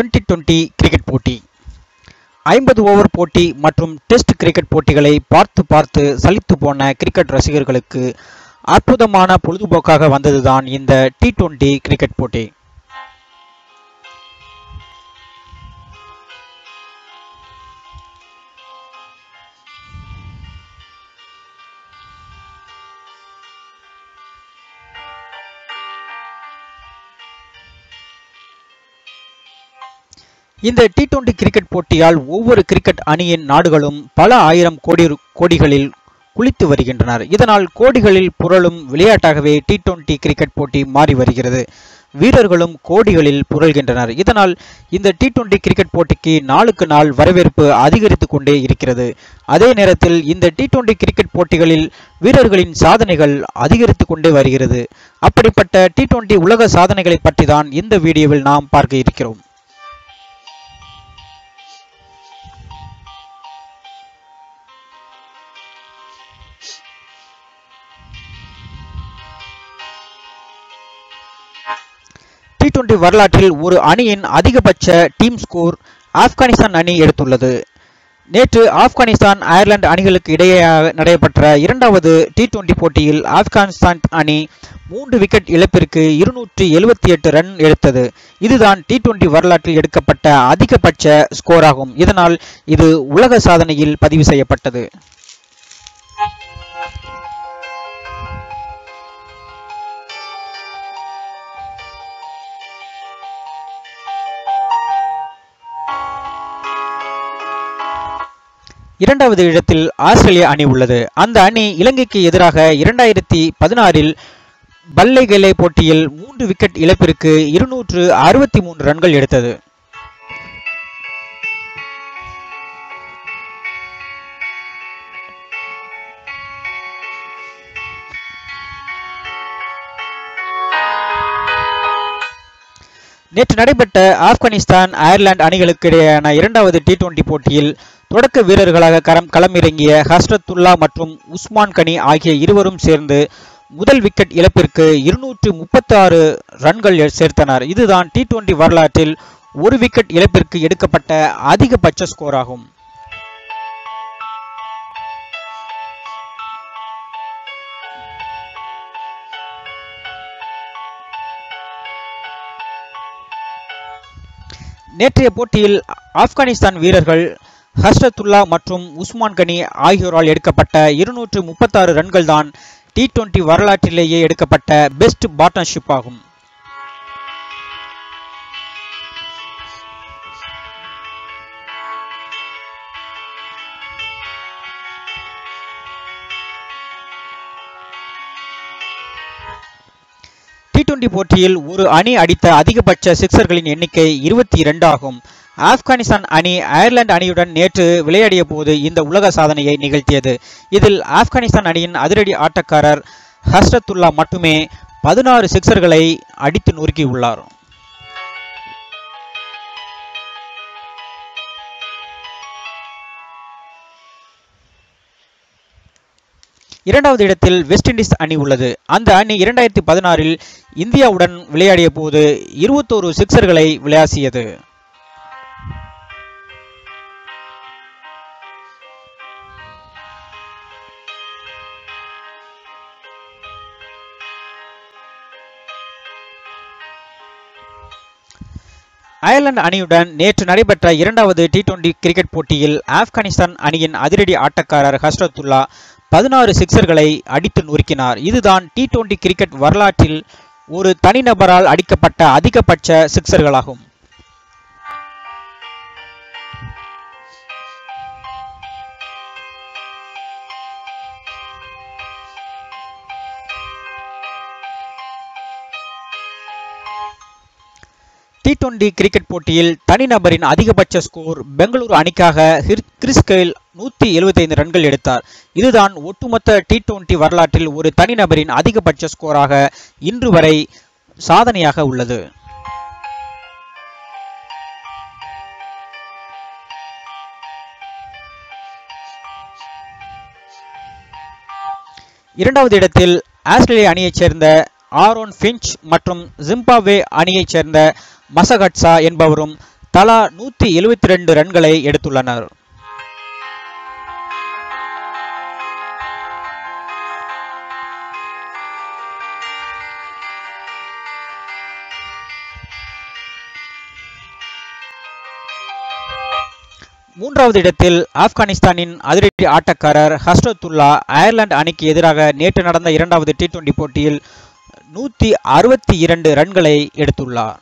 Twenty twenty cricket போட்டி. ஐம்பது over போட்டி மற்றும் டெஸ்ட் கிரிக்கெட் போட்டிகளை பார்த்து பார்த்து சலித்து போன கிரிக்கெட் ரசிகர்களுக்கு அற்புதமான பொழுதுபோக்காக வந்ததுதான் இந்த டி டுவெண்ட்டி கிரிக்கெட் போட்டி. இந்த டி டுவெண்டி கிரிக்கெட் போட்டியால் ஒவ்வொரு கிரிக்கெட் அணியின் நாடுகளும் பல ஆயிரம் கோடி கோடிகளில் குளித்து வருகின்றனர். இதனால் கோடிகளில் புரளும் விளையாட்டாகவே டி டுவெண்டி கிரிக்கெட் போட்டி மாறி வருகிறது. வீரர்களும் கோடிகளில் புரள்கின்றனர். இதனால் இந்த டி டுவெண்டி கிரிக்கெட் போட்டிக்கு நாளுக்கு நாள் வரவேற்பு அதிகரித்து கொண்டே இருக்கிறது. அதே நேரத்தில் இந்த டி டுவெண்டி கிரிக்கெட் போட்டிகளில் வீரர்களின் சாதனைகள் அதிகரித்து கொண்டே வருகிறது. அப்படிப்பட்ட டி டுவெண்டி உலக சாதனைகளை பற்றி தான் இந்த வீடியோவில் நாம் பார்க்க இருக்கிறோம். டி டுவெண்டி வரலாற்றில் ஒரு அணியின் அதிகபட்ச டீம் ஸ்கோர் ஆப்கானிஸ்தான் அணி எடுத்துள்ளது. நேற்று ஆப்கானிஸ்தான் அயர்லாந்து அணிகளுக்கு இடையே நடைபெற்ற இரண்டாவது டி டுவெண்டி போட்டியில் ஆப்கானிஸ்தான் அணி மூன்று விக்கெட் இழப்பிற்கு இருநூற்றி எழுபத்தி எட்டு ரன் எடுத்தது. இதுதான் டி டுவெண்டி வரலாற்றில் எடுக்கப்பட்ட அதிகபட்ச ஸ்கோராகும் இதனால் இது உலக சாதனையில் பதிவு செய்யப்பட்டது. இரண்டாவது இடத்தில் ஆஸ்திரேலிய அணி உள்ளது. அந்த அணி இலங்கைக்கு எதிராக இரண்டாயிரத்தி பதினாறில் பல்லைகெலே போட்டியில் மூன்று விக்கெட் இழப்பிற்கு இருநூற்று அறுபத்தி மூன்று ரன்கள் எடுத்தது. நேற்று நடைபெற்ற ஆப்கானிஸ்தான் அயர்லாந்து அணிகளுக்கு இடையேயான இரண்டாவது டி டுவெண்டி போட்டியில் தொடக்க வீரர்களாக கரம் களமிறங்கிய ஹஸ்ரத்துல்லா மற்றும் உஸ்மான் கனி ஆகிய இருவரும் சேர்ந்து முதல் விக்கெட் இழப்பிற்கு இருநூற்று முப்பத்தி ஆறு ரன்கள் சேர்த்தனர். இதுதான் டி டுவெண்டி வரலாற்றில் ஒரு விக்கெட் இழப்பிற்கு எடுக்கப்பட்ட அதிகபட்ச ஸ்கோர் ஆகும் நேற்றைய போட்டியில் ஆப்கானிஸ்தான் வீரர்கள் ஹஸ்ரத்துல்லா மற்றும் உஸ்மான் கனி ஆகியோரால் எடுக்கப்பட்ட இருநூற்று முப்பத்தாறு ரன்கள் தான் டி டுவெண்டி வரலாற்றிலேயே எடுக்கப்பட்ட பெஸ்ட் பார்ட்னர்ஷிப் ஆகும். டி டுவெண்டி போட்டியில் ஒரு அணி அடித்த அதிகபட்ச சிக்சர்களின் எண்ணிக்கை இருபத்தி இரண்டு ஆகும். ஆப்கானிஸ்தான் அணி அயர்லாந்து அணியுடன் நேற்று விளையாடிய போது இந்த உலக சாதனையை நிகழ்த்தியது. இதில் ஆப்கானிஸ்தான் அணியின் அதிரடி ஆட்டக்காரர் ஹஸ்ரத்துல்லா மட்டுமே பதினாறு சிக்சர்களை அடித்து நொறுக்கியுள்ளார் இரண்டாவது இடத்தில் வெஸ்ட் இண்டீஸ் அணி உள்ளது. அந்த அணி இரண்டாயிரத்தி பதினாறில் இந்தியாவுடன் விளையாடிய போது இருபத்தோரு சிக்சர்களை விளையாசியது. அயர்லாந்து அணியுடன் நேற்று நடைபெற்ற இரண்டாவது டி டுவெண்டி கிரிக்கெட் போட்டியில் ஆப்கானிஸ்தான் அணியின் அதிரடி ஆட்டக்காரர் ஹஸ்ரத்துல்லா பதினாறு சிக்சர்களை அடித்து நொறுக்கினார். இதுதான் டி டுவெண்டி கிரிக்கெட் வரலாற்றில் ஒரு தனிநபரால் அடிக்கப்பட்ட அதிகபட்ச சிக்சர்களாகும். டி டுவெண்டி கிரிக்கெட் போட்டியில் தனிநபரின் அதிகபட்ச ஸ்கோர் பெங்களூரு அணிக்காக கிறிஸ் கெயில் நூற்றி எழுபத்தைந்து ரன்கள் எடுத்தார். இதுதான் ஒட்டுமொத்த டி டுவெண்டி வரலாற்றில் ஒரு தனிநபரின் அதிகபட்ச ஸ்கோராக இன்று வரை சாதனையாக உள்ளது. இரண்டாவது இடத்தில் ஆஸ்திரேலிய அணியைச் சேர்ந்த ஆரோன் ஃபின்ச் மற்றும் ஜிம்பாப்வே அணியைச் சேர்ந்த மசகட்சா என்பவரும் தலா நூற்றி எழுபத்தி ரெண்டு ரன்களை எடுத்துள்ளனர். மூன்றாவது இடத்தில் ஆப்கானிஸ்தானின் அதிரடி ஆட்டக்காரர் ஹஸ்ரத்துல்லா அயர்லாந்து அணிக்கு எதிராக நேற்று நடந்த இரண்டாவது டி டுவெண்டி போட்டியில் நூற்றி அறுபத்தி இரண்டு ரன்களை எடுத்துள்ளார்.